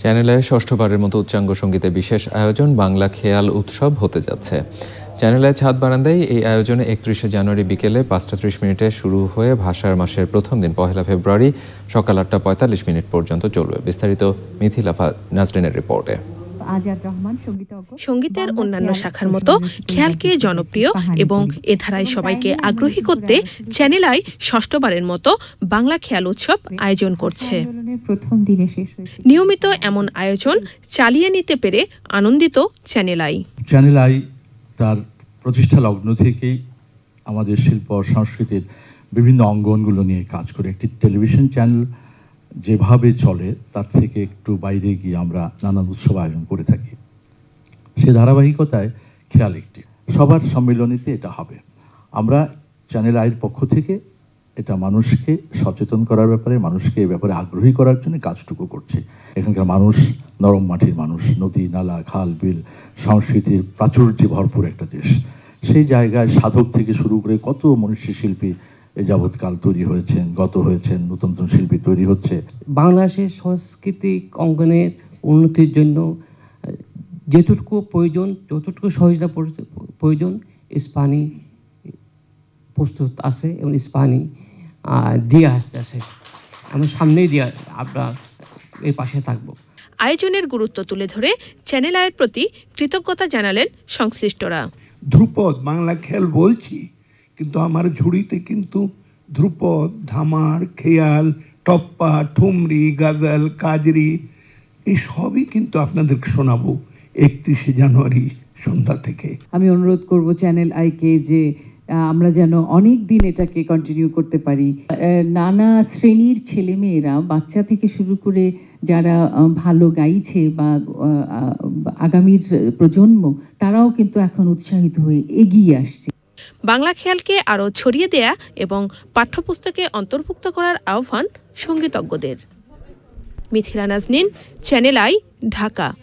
চ্যানেলে ষষ্ঠবারের মতো উচ্চাঙ্গ সঙ্গীতে বিশেষ আয়োজন বাংলা খেয়াল উৎসব হতে যাচ্ছে। চ্যানেলের ছাদ বারান্দায় এই আয়োজনে একত্রিশে জানুয়ারি বিকেলে পাঁচটা ত্রিশ মিনিটে শুরু হয়ে ভাষার মাসের প্রথম দিন, পহেলা ফেব্রুয়ারি সকাল আটটা পঁয়তাল্লিশ মিনিট পর্যন্ত চলবে। বিস্তারিত মিথিলাফা নাজরিনের রিপোর্টে। সঙ্গীতের অন্যান্য শাখার মতো খেয়ালকে জনপ্রিয় এবং এ ধারায় সবাইকে আগ্রহী করতে চ্যানেল আই ষষ্ঠবারের মতো বাংলা খেয়াল উৎসব আয়োজন করছে। নিয়মিত এমন আয়োজন চালিয়ে নিতে পেরে আনন্দিত চ্যানেল আই। চ্যানেল আই তার প্রতিষ্ঠা লগ্ন থেকেই আমাদের শিল্প সংস্কৃতির বিভিন্ন অঙ্গনগুলো নিয়ে কাজ করে। একটি টেলিভিশন চ্যানেল যেভাবে চলে, তার থেকে একটু বাইরে গিয়ে আমরা নানান উৎসব আয়োজন করে থাকি। সে ধারাবাহিকতায় খেয়াল একটি। সবার সম্মেলনীতে এটা হবে। আমরা চ্যানেল আয়ের পক্ষ থেকে এটা মানুষকে সচেতন করার ব্যাপারে, মানুষকে এ ব্যাপারে আগ্রহী করার জন্য কাজটুকু করছি। এখানকার মানুষ, নরম মাটির মানুষ, নদী, নালা, খাল, বিল, সংস্কৃতির প্রাচুর্যে ভরপুর একটা দেশ। সেই জায়গায় সাধক থেকে শুরু করে কত মনীষী শিল্পী এ যাবৎকাল তৈরি হয়েছেন গত হয়েছেন নতুন নতুন শিল্পী তৈরি হচ্ছে। বাংলাদেশের সাংস্কৃতিক অঙ্গনের উন্নতির জন্য যেটুকু প্রয়োজন যতটুকু সহযোগিতা প্রয়োজন ইস্পানি প্রস্তুত আছে এবং ইস্পানি দিয়ে আসতেছে আমি সামনেই দিয়ে আপনার এর পাশে থাকব। আয়োজনের গুরুত্ব তুলে ধরে চ্যানেল আয়ের প্রতি কৃতজ্ঞতা জানালেন সংশ্লিষ্টরা। ধ্রুপদ বাংলা খেয়াল বলছি। কিন্তু আমার ঝুড়িতে কিন্তু ধ্রুপদ, ধামার, খেয়াল, টপ্পা, ঠুমরি, গাজাল, কাজরি, এই সবই কিন্তু আপনাদেরকে শোনাবো একত্রিশে জানুয়ারি সন্ধ্যা থেকে। আমি অনুরোধ করব চ্যানেল আইকে যে আমরা যেন অনেক দিন এটাকে কন্টিনিউ করতে পারি। নানা শ্রেণির ছেলেমেয়েরা, বাচ্চা থেকে শুরু করে যারা ভালো গাইছে বা আগামীর প্রজন্ম, তারাও কিন্তু এখন উৎসাহিত হয়ে এগিয়ে আসছে। বাংলা খেয়ালকে আরও ছড়িয়ে দেয়া এবং পাঠ্যপুস্তকে অন্তর্ভুক্ত করার আহ্বান সঙ্গীতজ্ঞদের। Mithila Naznin, channel I, Dhaka.